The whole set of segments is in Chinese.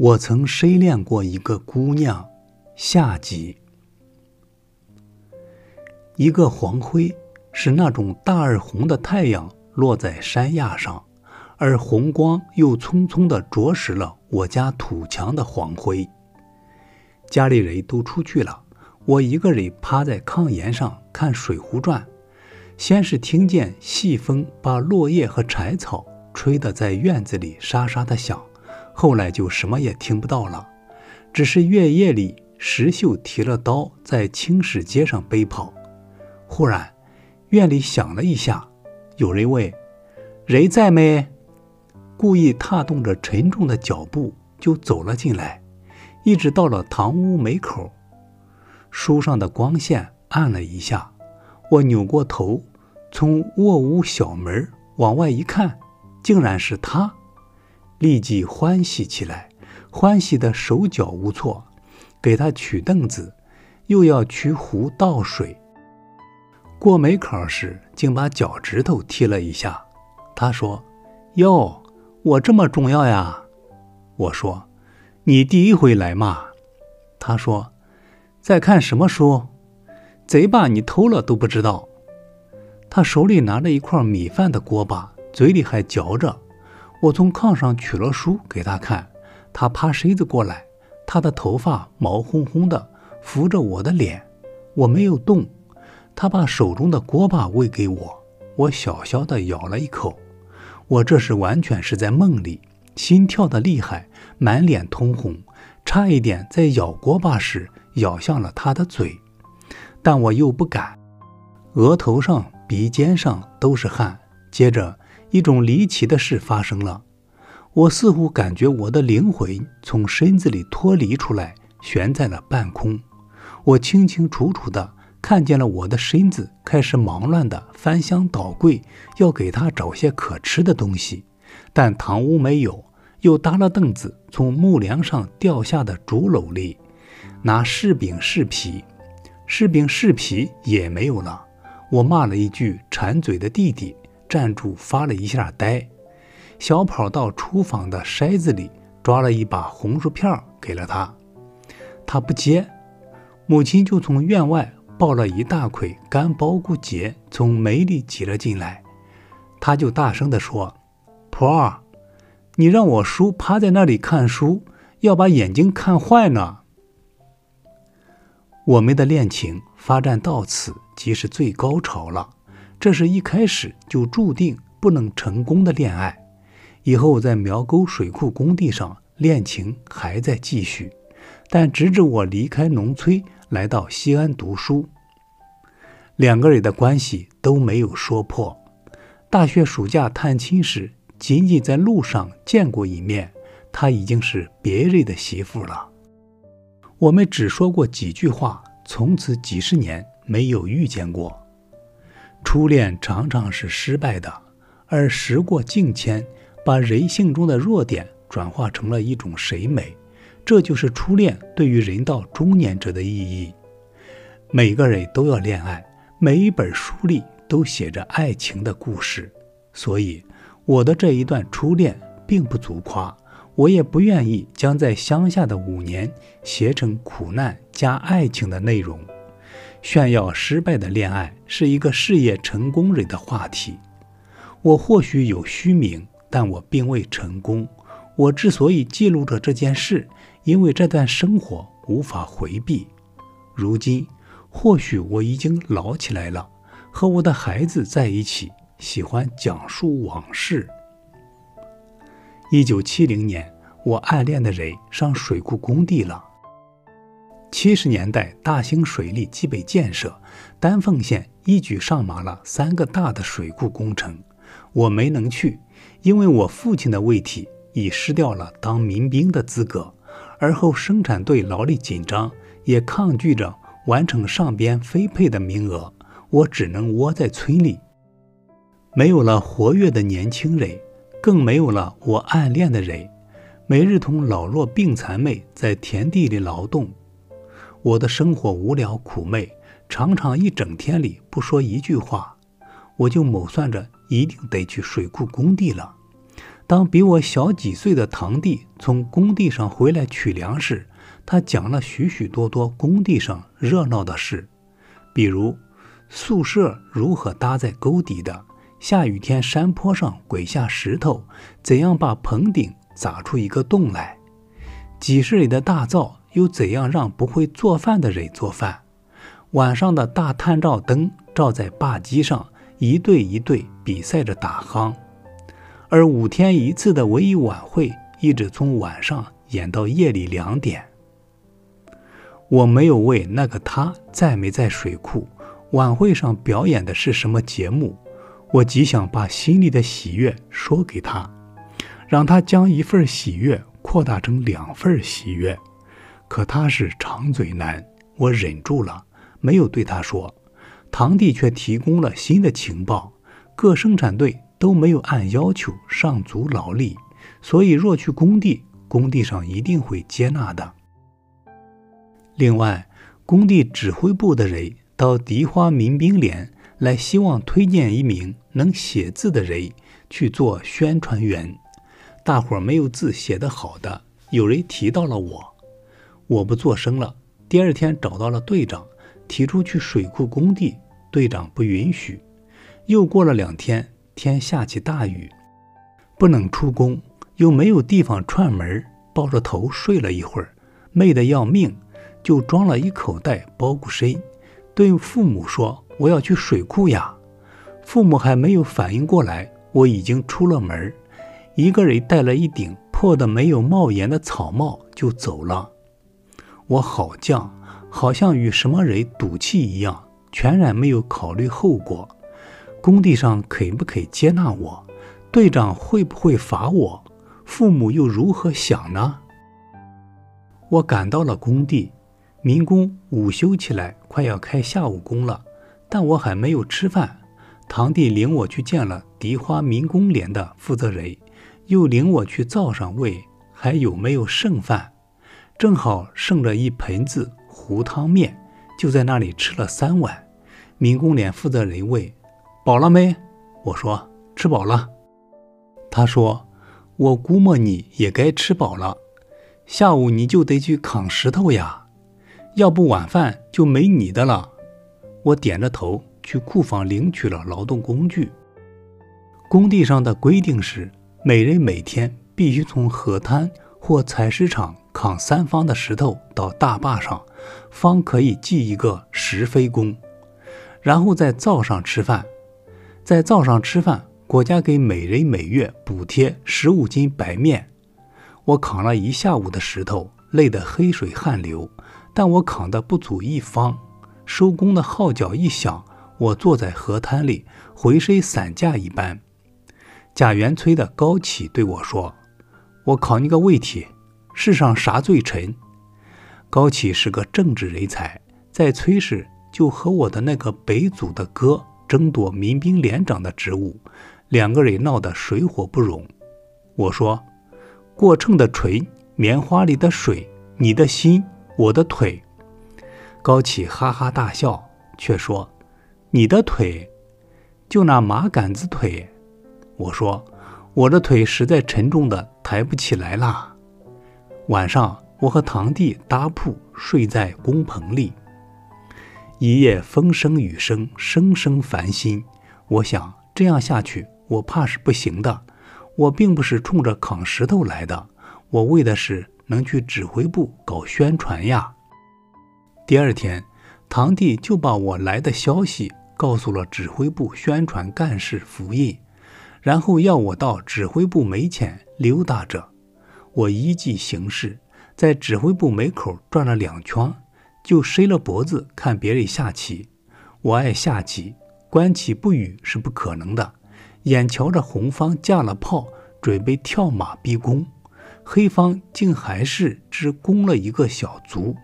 我曾失恋过一个姑娘，下集。一个黄昏是那种大而红的太阳落在山崖上，而红光又匆匆地啄食了我家土墙的黄灰。家里人都出去了，我一个人趴在炕沿上看《水浒传》。先是听见细风把落叶和柴草吹得在院子里沙沙的响。后来就什么也听不到了，只是月夜里石秀提了刀在青石街上奔跑。忽然，院里响了一下，有人问：“人在没？”故意踏动着沉重的脚步就走了进来，一直到了堂屋门口。书上的光线暗了一下，我扭过头，从卧屋小门往外一看，竟然是他。立即欢喜起来，欢喜的手脚无措，给他取凳子，又要取壶倒水。过门槛时，竟把脚趾头踢了一下。他说：“哟，我这么重要呀？”我说：“你第一回来嘛。”他说：“在看什么书？贼把你偷了都不知道。”他手里拿着一块米饭的锅巴，嘴里还嚼着。我从炕上取了书给他看，他趴身子过来，他的头发毛烘烘的，扶着我的脸，我没有动。他把手中的锅巴喂给我，我小小的咬了一口。我这时完全是在梦里，心跳的厉害，满脸通红，差一点在咬锅巴时咬向了他的嘴，但我又不敢。额头上、鼻尖上都是汗，接着。一种离奇的事发生了，我似乎感觉我的灵魂从身子里脱离出来，悬在了半空。我清清楚楚地看见了我的身子开始忙乱地翻箱倒柜，要给他找些可吃的东西，但堂屋没有，又搭了凳子，从木梁上掉下的竹篓里拿柿饼柿皮，柿饼柿皮也没有了。我骂了一句馋嘴的弟弟。站住，发了一下呆，小跑到厨房的筛子里抓了一把红薯片给了他，他不接，母亲就从院外抱了一大捆干苞谷秸从门里挤了进来，他就大声地说：“婆，你让我叔趴在那里看书，要把眼睛看坏呢。”我们的恋情发展到此，即是最高潮了。这是一开始就注定不能成功的恋爱，以后在苗沟水库工地上恋情还在继续，但直至我离开农村来到西安读书，两个人的关系都没有说破。大学暑假探亲时，仅仅在路上见过一面，她已经是别人的媳妇了。我们只说过几句话，从此几十年没有遇见过。初恋常常是失败的，而时过境迁，把人性中的弱点转化成了一种审美，这就是初恋对于人到中年者的意义。每个人都要恋爱，每一本书里都写着爱情的故事，所以我的这一段初恋并不足夸，我也不愿意将在乡下的五年写成苦难加爱情的内容。炫耀失败的恋爱是一个事业成功人的话题。我或许有虚名，但我并未成功。我之所以记录着这件事，因为这段生活无法回避。如今，或许我已经老起来了，和我的孩子在一起，喜欢讲述往事。一九七零年，我暗恋的人上水库工地了。七十年代，大兴水利基本建设，丹凤县一举上马了三个大的水库工程。我没能去，因为我父亲的问题已失掉了当民兵的资格，而后生产队劳力紧张，也抗拒着完成上边分配的名额，我只能窝在村里，没有了活跃的年轻人，更没有了我暗恋的人，每日同老弱病残们在田地里劳动。我的生活无聊苦闷，常常一整天里不说一句话，我就谋算着一定得去水库工地了。当比我小几岁的堂弟从工地上回来取粮食，他讲了许许多多工地上热闹的事，比如宿舍如何搭在沟底的，下雨天山坡上滚下石头，怎样把棚顶砸出一个洞来，几十里的大灶又怎样让不会做饭的人做饭，晚上的大探照灯照在坝基上，一对一对比赛着打夯，而五天一次的文艺晚会一直从晚上演到夜里两点。我没有问那个他在没在水库晚会上表演的是什么节目，我极想把心里的喜悦说给他，让他将一份喜悦扩大成两份喜悦。可他是长嘴男，我忍住了，没有对他说。堂弟却提供了新的情报：各生产队都没有按要求上足劳力，所以若去工地，工地上一定会接纳的。另外，工地指挥部的人到迪花民兵连来，希望推荐一名能写字的人去做宣传员。大伙儿没有字写得好的，有人提到了我，我不作声了。第二天找到了队长，提出去水库工地，队长不允许。又过了两天，天下起大雨，不能出工，又没有地方串门，抱着头睡了一会儿，累得要命。就装了一口袋包谷身，对父母说：“我要去水库呀。”父母还没有反应过来，我已经出了门一个人戴了一顶破的没有帽檐的草帽就走了。我好犟，好像与什么人赌气一样，全然没有考虑后果。工地上肯不肯接纳我？队长会不会罚我？父母又如何想呢？我赶到了工地。民工午休起来，快要开下午工了，但我还没有吃饭。堂弟领我去见了迪花民工连的负责人，又领我去灶上问还有没有剩饭，正好剩着一盆子糊汤面，就在那里吃了三碗。民工连负责人问饱了没？我说吃饱了。他说我估摸你也该吃饱了，下午你就得去扛石头呀。要不晚饭就没你的了。我点着头去库房领取了劳动工具。工地上的规定是，每人每天必须从河滩或采石场扛三方的石头到大坝上，方可以记一个石飞工。然后在灶上吃饭，在灶上吃饭，国家给每人每月补贴十五斤白面。我扛了一下午的石头，累得黑水汗流。但我扛的不足一方，收工的号角一响，我坐在河滩里，浑身散架一般。贾元崔的高启对我说：“我考你个问题，世上啥最沉？”高启是个政治人才，在崔氏就和我的那个北祖的哥争夺民兵连长的职务，两个人闹得水火不容。我说：“过秤的锤，棉花里的水，你的心。”我的腿，高启哈哈大笑，却说：“你的腿，就那麻杆子腿。”我说：“我的腿实在沉重的抬不起来啦。”晚上，我和堂弟搭铺睡在工棚里，一夜风声雨声，声声烦心。我想这样下去，我怕是不行的。我并不是冲着扛石头来的，我为的是。能去指挥部搞宣传呀？第二天，堂弟就把我来的消息告诉了指挥部宣传干事福印，然后要我到指挥部门前溜达着。我依计行事，在指挥部门口转了两圈，就伸了脖子看别人下棋。我爱下棋，观棋不语是不可能的。眼瞧着红方架了炮，准备跳马逼宫。黑方竟还是只攻了一个小卒，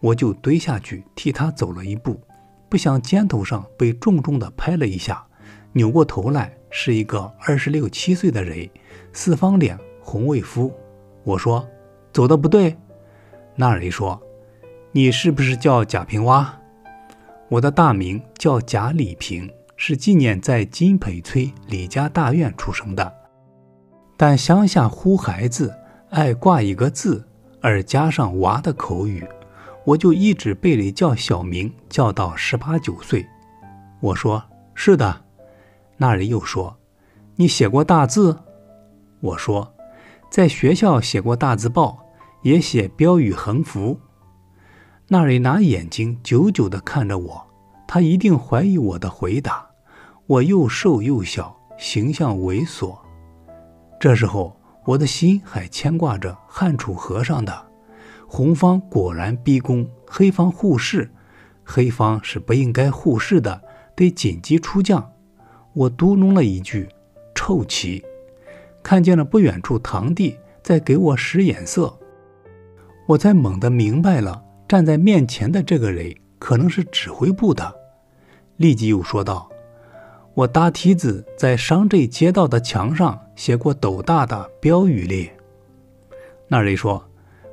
我就蹲下去替他走了一步，不想肩头上被重重的拍了一下，扭过头来是一个二十六七岁的人，四方脸，红卫夫。我说：“走的不对。”那人说：“你是不是叫贾平凹？”我的大名叫贾李平，是纪念在金培村李家大院出生的。但乡下呼孩子爱挂一个字，而加上娃的口语，我就一直被人叫小名，叫到十八九岁。我说是的，那人又说：“你写过大字？”我说：“在学校写过大字报，也写标语横幅。”那人拿眼睛久久地看着我，他一定怀疑我的回答。我又瘦又小，形象猥琐。这时候，我的心还牵挂着汉楚河上的红方果然逼宫，黑方护势，黑方是不应该护势的。得紧急出将，我嘟哝了一句：“臭棋。”看见了不远处堂弟在给我使眼色，我才猛地明白了，站在面前的这个人可能是指挥部的。立即又说道：“我搭梯子在商镇街道的墙上写过斗大的标语哩。”那人说：“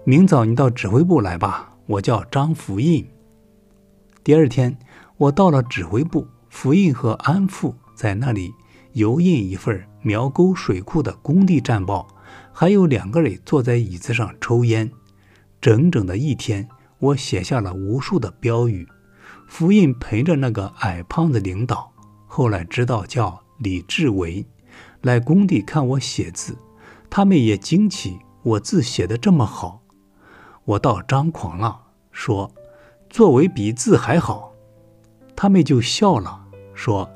明早你到指挥部来吧，我叫张福印。”第二天。我到了指挥部，福印和安富在那里油印一份儿苗沟水库的工地战报，还有两个人坐在椅子上抽烟。整整的一天，我写下了无数的标语。福印陪着那个矮胖子领导，后来知道叫李志伟，来工地看我写字，他们也惊奇我字写的这么好。我倒张狂了，说作为比字还好。他们就笑了，说：“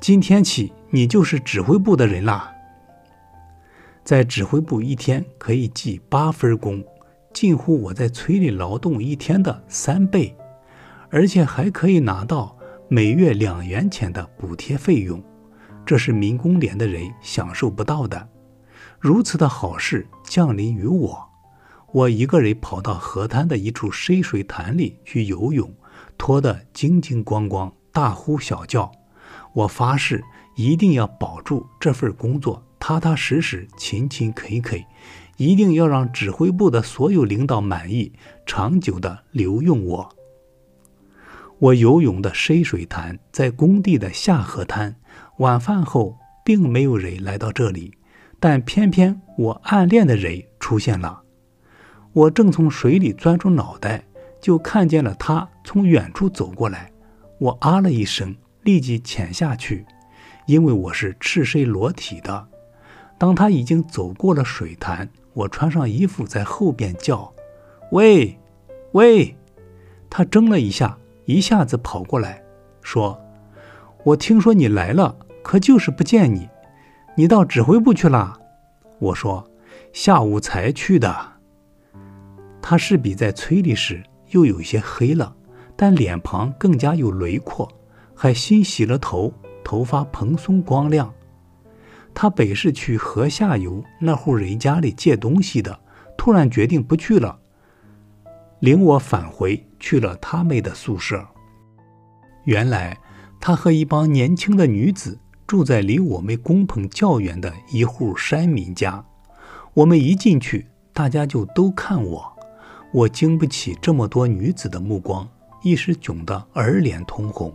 今天起，你就是指挥部的人啦。在指挥部一天可以记八分功，近乎我在村里劳动一天的三倍，而且还可以拿到每月两元钱的补贴费用，这是民工连的人享受不到的。如此的好事降临于我，我一个人跑到河滩的一处深水潭里去游泳。”脱得精精光光，大呼小叫。我发誓一定要保住这份工作，踏踏实实、勤勤恳恳，一定要让指挥部的所有领导满意，长久的留用我。我游泳的深水潭在工地的下河滩，晚饭后并没有人来到这里，但偏偏我暗恋的人出现了。我正从水里钻出脑袋。就看见了他从远处走过来，我啊了一声，立即潜下去，因为我是赤身裸体的。当他已经走过了水潭，我穿上衣服在后边叫：“喂，喂！”他怔了一下，一下子跑过来，说：“我听说你来了，可就是不见你。你到指挥部去了？”我说：“下午才去的。”他是比在村里时。又有些黑了，但脸庞更加有轮廓，还新洗了头，头发蓬松光亮。他本是去河下游那户人家里借东西的，突然决定不去了，领我返回去了他们的宿舍。原来他和一帮年轻的女子住在离我们工棚较远的一户山民家。我们一进去，大家就都看我。我经不起这么多女子的目光，一时窘得耳脸通红。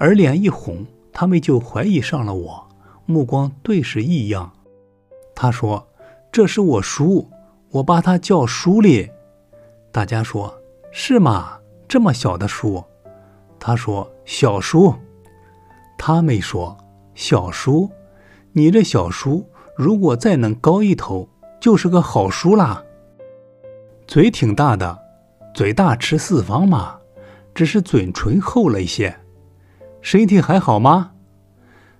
耳脸一红，他们就怀疑上了我，目光顿时异样。他说：“这是我叔，我把他叫叔哩。”大家说：“是吗？这么小的叔？”他说：“小叔。”他们说：“小叔，你这小叔如果再能高一头，就是个好叔啦。”嘴挺大的，嘴大吃四方嘛，只是嘴唇厚了一些。身体还好吗？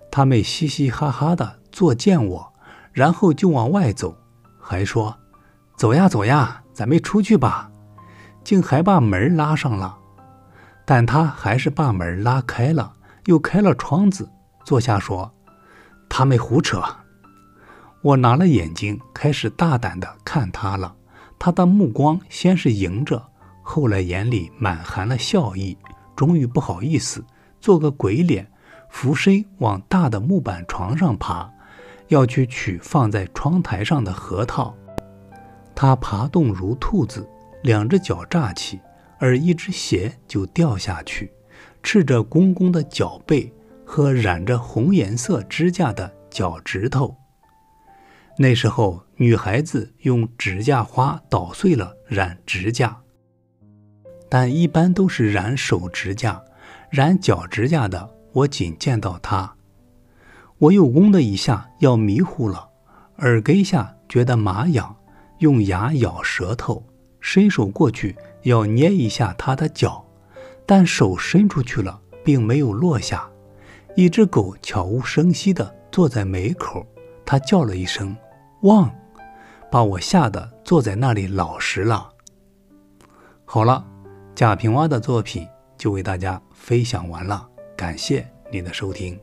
他们嘻嘻哈哈的坐见我，然后就往外走，还说：“走呀走呀，咱们出去吧。”竟还把门拉上了。但他还是把门拉开了，又开了窗子，坐下说：“他们胡扯。”我拿了眼睛，开始大胆的看他了。他的目光先是迎着，后来眼里满含了笑意，终于不好意思，做个鬼脸，俯身往大的木板床上爬，要去取放在窗台上的核桃。他爬动如兔子，两只脚扎起，而一只鞋就掉下去，赤着公公的脚背和染着红颜色指甲的脚趾头。那时候，女孩子用指甲花捣碎了染指甲，但一般都是染手指甲，染脚指甲的我仅见到她。我又嗡的一下要迷糊了，耳根下觉得麻痒，用牙咬舌头，伸手过去要捏一下她的脚，但手伸出去了，并没有落下。一只狗悄无声息地坐在门口，它叫了一声“汪”，把我吓得坐在那里老实了。好了，贾平凹的作品就为大家分享完了，感谢您的收听。